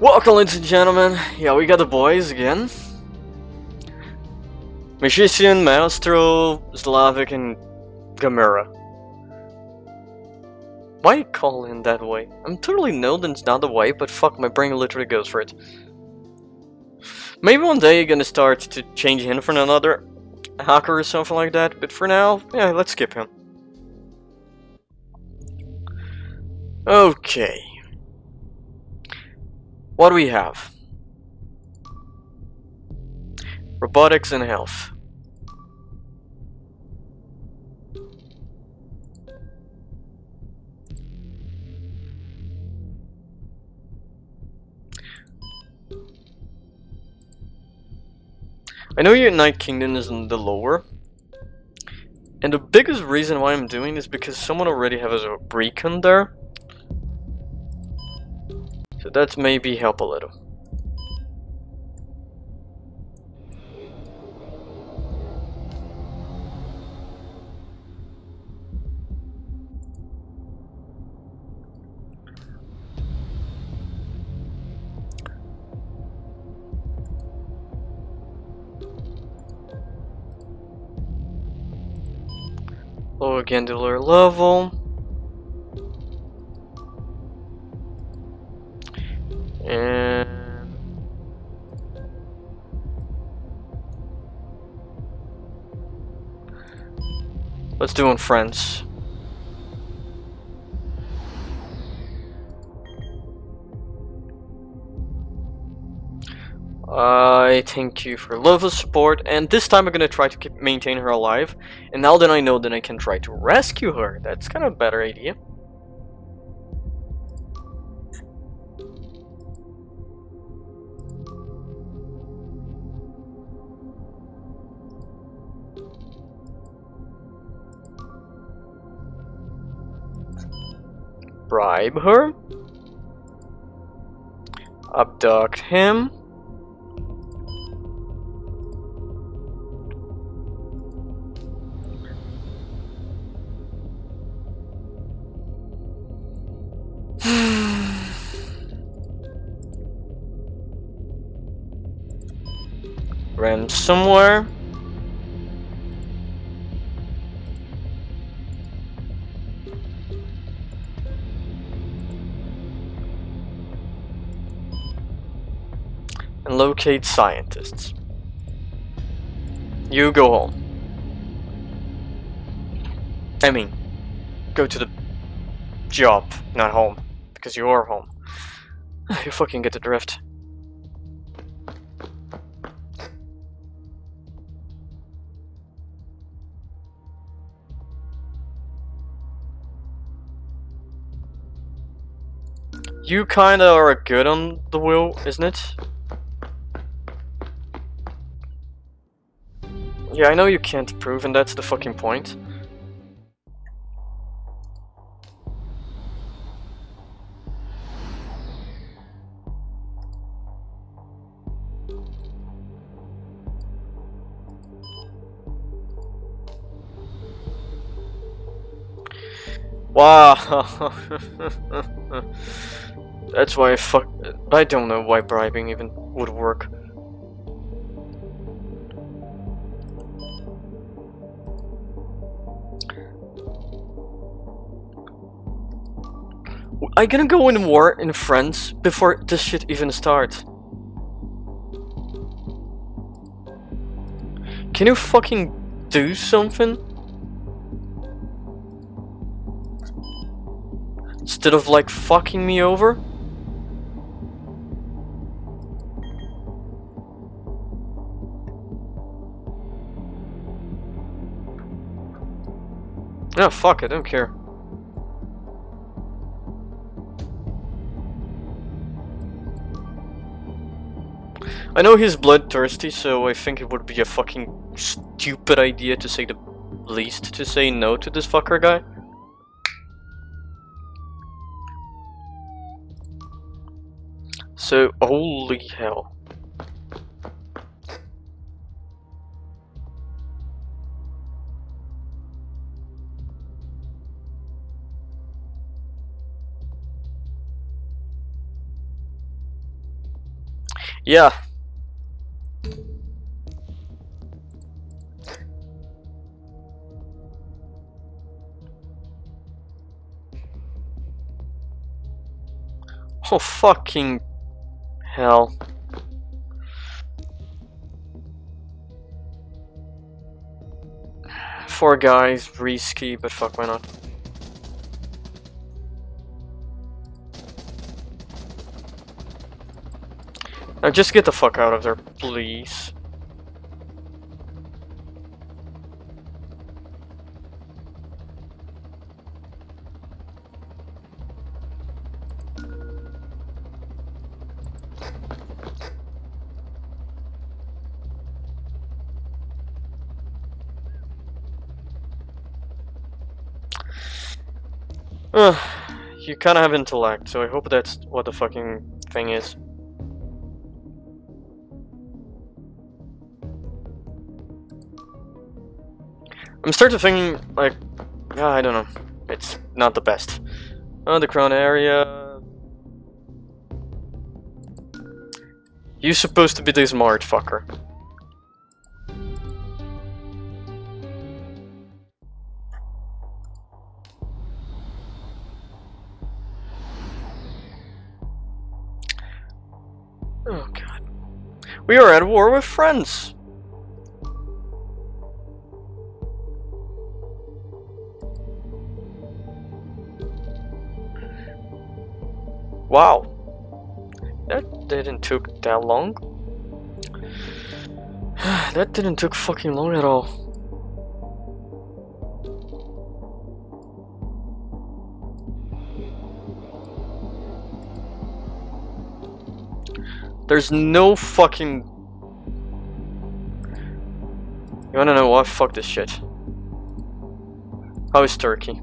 Welcome, ladies and gentlemen. Yeah, we got the boys again. Magician, Maestro, Slavic, and Gamera. Why call him that way? I'm totally know that's not the way, but fuck, my brain literally goes for it. Maybe one day you're gonna start to change him for another hacker or something like that, but for now, yeah, let's skip him. Okay. What do we have? Robotics and health. I know your Night Kingdom is in the lower. And the biggest reason why I'm doing is because someone already has a recon there. So that's maybe help a little. Lower Gandular level. Let's do on friends. I thank you for love and support, and this time I'm gonna try to keep, maintain her alive. And now that I know that I can try to rescue her, that's kind of a better idea. Bribe her. Abduct him. Ransomware. Locate scientists. You go home. I mean, go to the job, not home. Because you are home. You fucking get the drift. You kinda are good on the wheel, isn't it? Yeah, I know you can't prove, and that's the fucking point. Wow. That's why I fuck. I don't know why bribing even would work. I gonna go in war in France before this shit even starts. Can you fucking do something? Instead of like fucking me over? No, fuck, I don't care. I know he's bloodthirsty, so I think it would be a fucking stupid idea to say the least to say no to this fucker guy. So, holy hell. Yeah. Oh fucking hell. Four guys, risky, but fuck, why not? Now just get the fuck out of there, please. Uh, you kinda have intellect, so I hope that's what the fucking thing is. I'm starting to think, like, I don't know. It's not the best. Oh, the crown area. You're supposed to be the smart fucker. Oh god. We are at war with France. Wow. That didn't took that long. that didn't took fucking long at all. There's no fucking... You wanna know what? Fuck this shit. How is Turkey?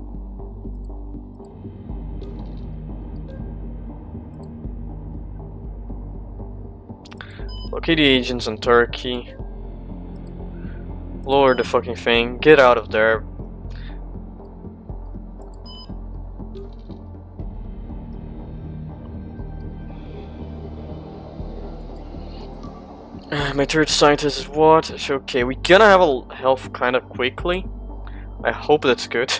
Locate the agents in Turkey. Lower the fucking thing. Get out of there. My third scientist is what? It's Okay, we gonna have a health kind of quickly. I hope that's good.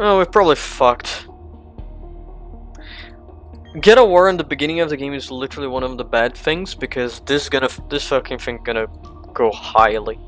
Oh, we're probably fucked. Get a war in the beginning of the game is literally one of the bad things because this gonna this fucking thing gonna go highly.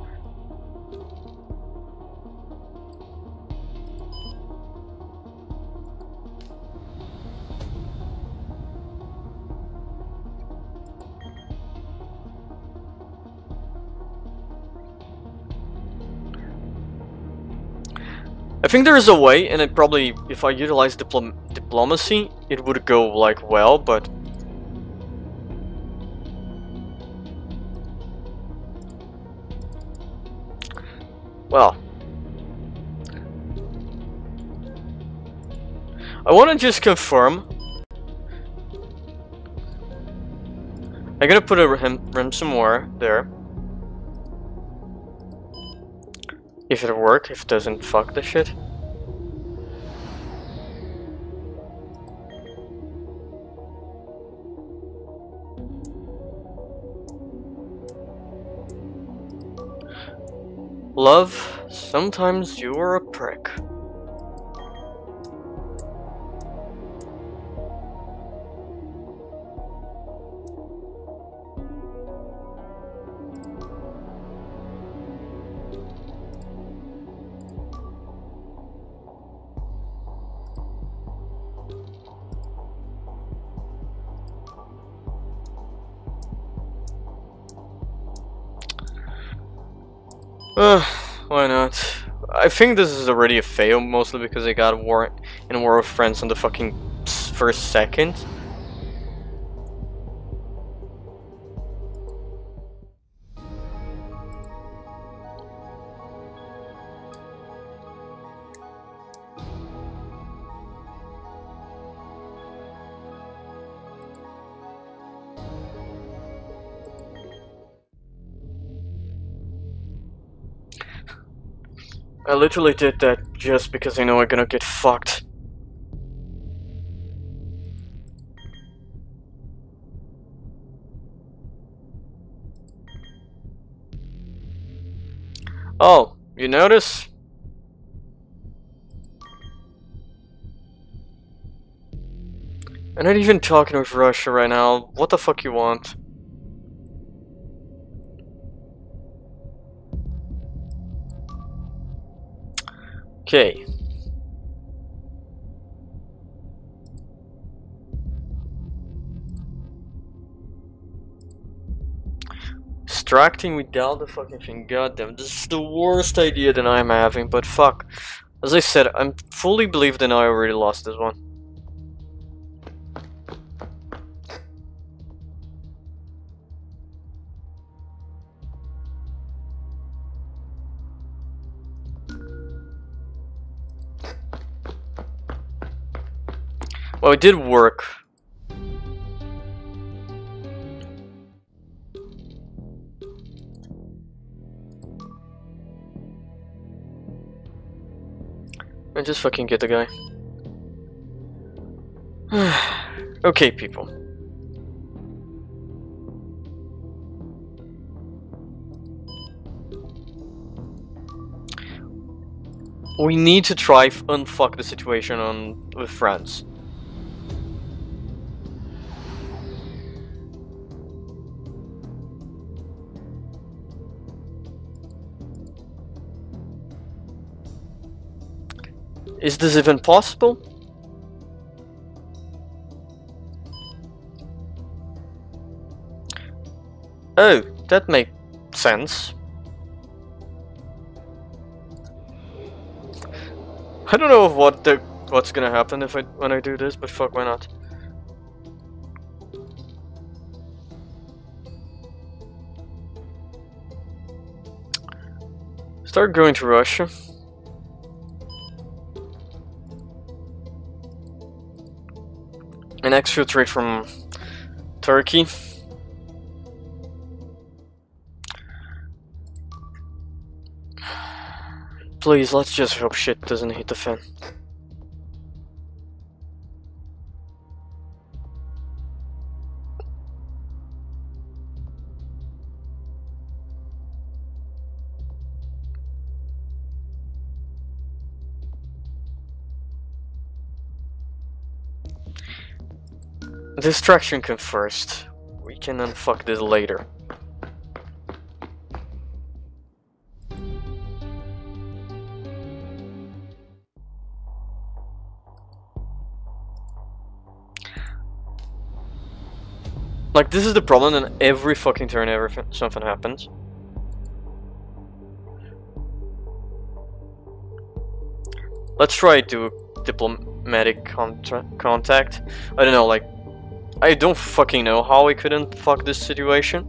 Think there is a way, and it probably, if I utilize diplom diplomacy, it would go like well, but well, I want to just confirm. I'm gonna put a rim, more there. If it work, if it doesn't, fuck the shit. Love, sometimes you're a prick. I think this is already a fail, mostly because they got war in War of France on the fucking first second. I literally did that just because I know I'm gonna get fucked. Oh, you notice? I'm not even talking with Russia right now. What the fuck you want? Okay. Distracting without the fucking thing. Goddamn, this is the worst idea that I'm having, but fuck. As I said, I'm fully believed that I already lost this one. It did work. I just fucking get the guy. okay, people. We need to try unfuck the situation on with France. Is this even possible? Oh, that makes sense. I don't know what the what's gonna happen if I when I do this, but fuck, why not? Start going to Russia. Trade from Turkey. Please, let's just hope shit doesn't hit the fan. Distraction come first. We can unfuck this later. Like, this is the problem and every fucking turn ever something happens. Let's try to diplomatic contact. I don't know, like, I don't fucking know how we couldn't fuck this situation.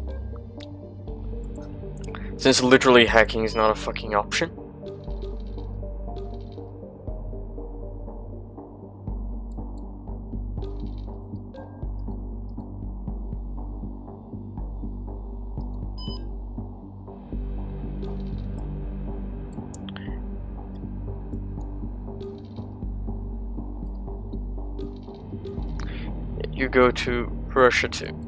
Since literally hacking is not a fucking option. You go to Russia too.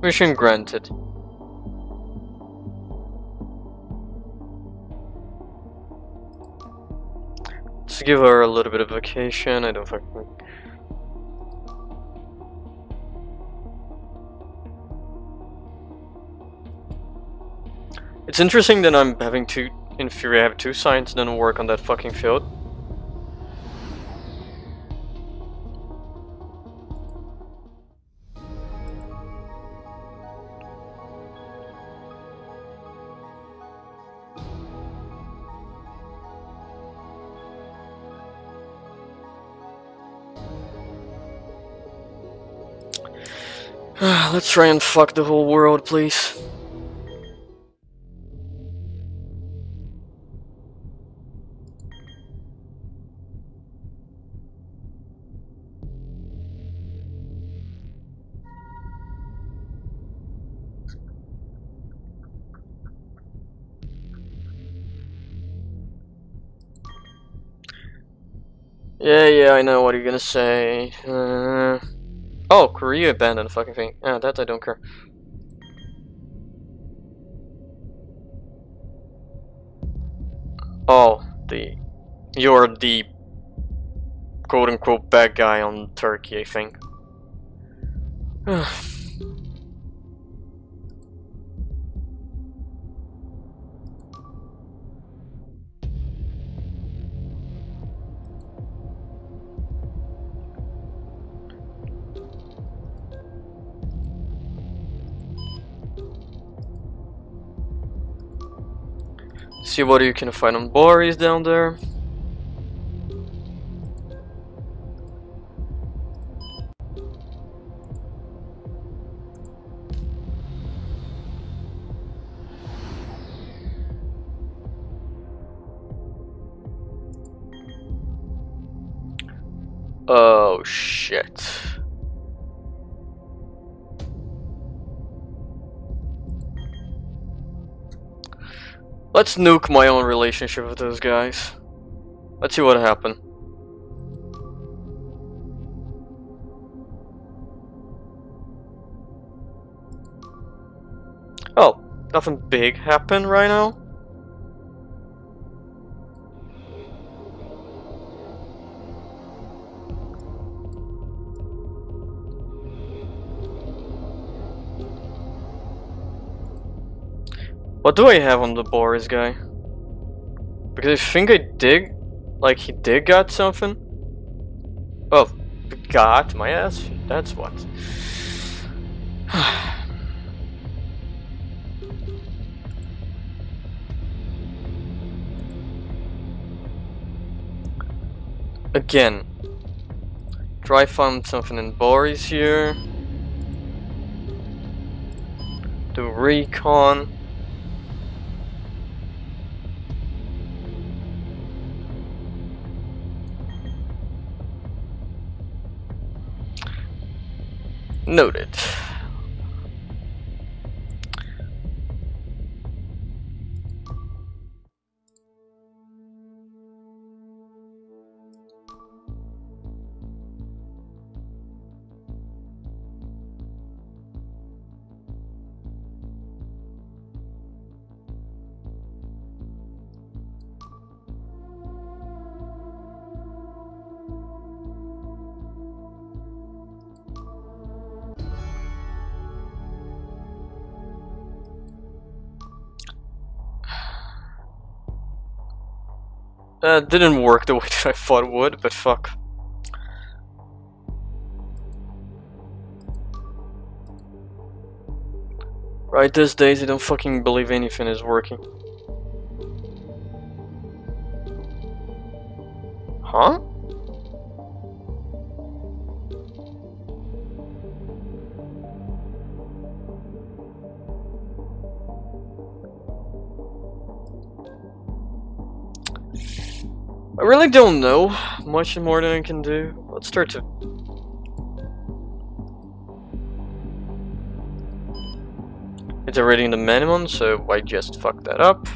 Mission granted. Let's give her a little bit of vacation. I don't fucking. It's interesting that I'm having two. In theory, I have two science don't work on that fucking field. Let's try and fuck the whole world, please. Yeah, yeah, I know what you're gonna say. Uh, oh, Korea abandoned the fucking thing. Yeah, that I don't care. Oh, the... You're the quote-unquote bad guy on Turkey, I think. See what you can find on Boris down there. Let's nuke my own relationship with those guys. Let's see what happened. Oh, nothing big happened right now? What do I have on the Boris guy? Because I think I did, like he did got something. Oh, got my ass? That's what. Again. Try find something in Boris here. Do recon. Noted. Uh, didn't work the way that I thought it would, but fuck. Right these days I don't fucking believe anything is working. Huh? Really don't know much more than I can do. Let's start to... It's already in the minimum, so I just fucked that up.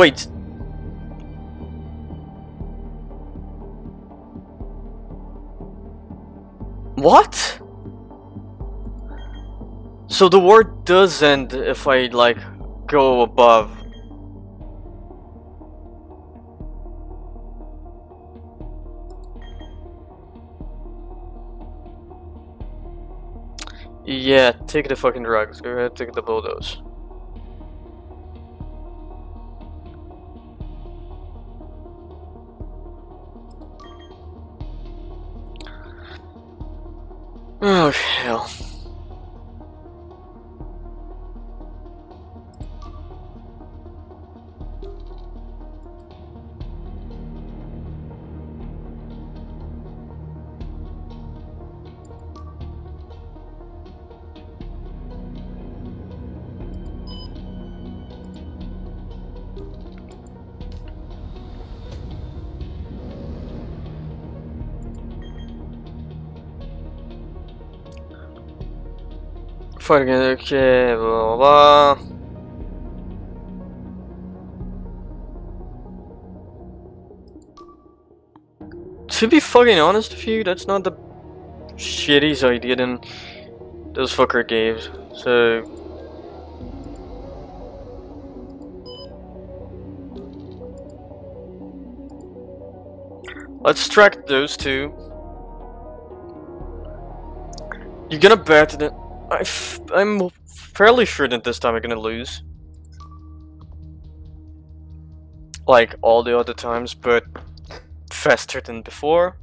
Wait. What? So the war does end if I, like, go above. Yeah, take the fucking drugs. Go ahead, take the bulldoze. Oh, hell. To be fucking honest with you, that's not the shittiest idea than those fucker gave. So Let's track those two. You're gonna bet that I f I'm fairly sure that this time I'm gonna lose. Like all the other times, but faster than before.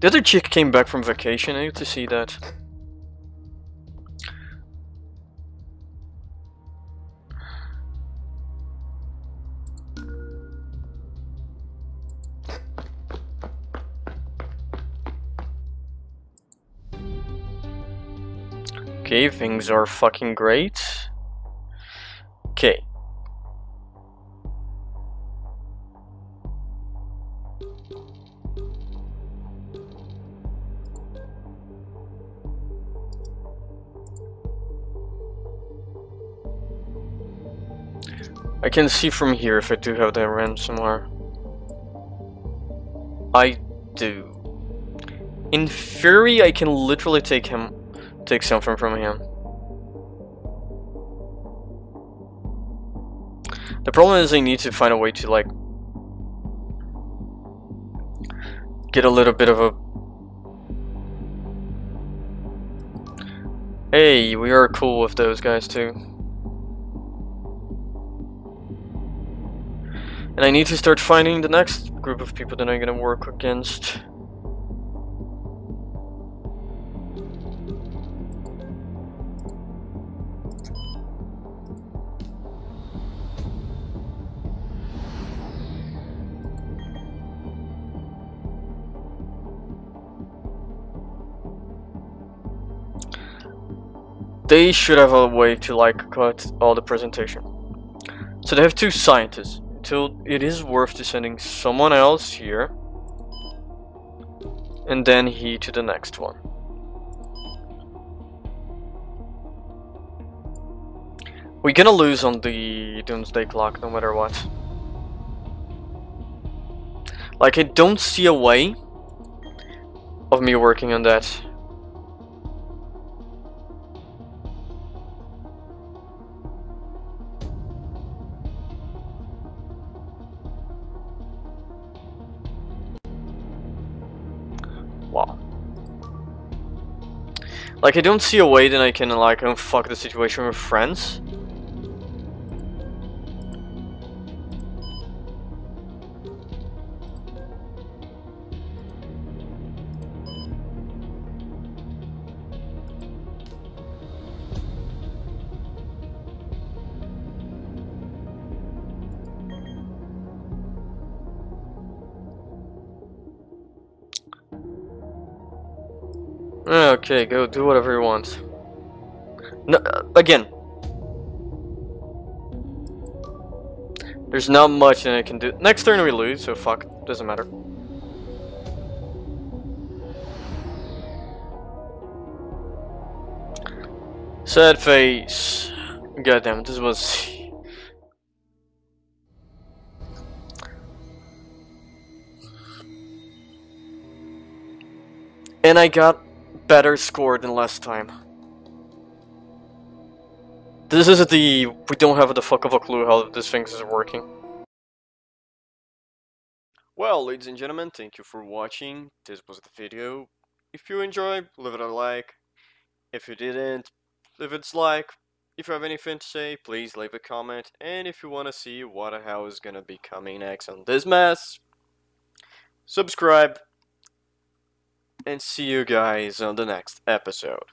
The other chick came back from vacation, I need to see that. Okay, things are fucking great. Okay. I can see from here if I do have that ransomware. I do. In theory, I can literally take him, take something from him. The problem is I need to find a way to like get a little bit of a Hey, we are cool with those guys too. And I need to start finding the next group of people that I'm gonna work against. They should have a way to like cut all the presentation. So they have two scientists. So it is worth to sending someone else here. And then he to the next one. We're gonna lose on the Doomsday Clock no matter what. Like I don't see a way of me working on that. Like, I don't see a way that I can, like, unfuck the situation with France. Okay, go do whatever you want. No, uh, again. There's not much that I can do. Next turn we lose, so fuck, doesn't matter. Sad face. Goddamn, this was... And I got better score than last time. This is the... we don't have the fuck of a clue how this thing is working. Well, ladies and gentlemen, thank you for watching. This was the video. If you enjoyed, leave it a like. If you didn't, leave it a dislike. If you have anything to say, please leave a comment. And if you want to see what the hell is gonna be coming next on this mess, subscribe. And see you guys on the next episode.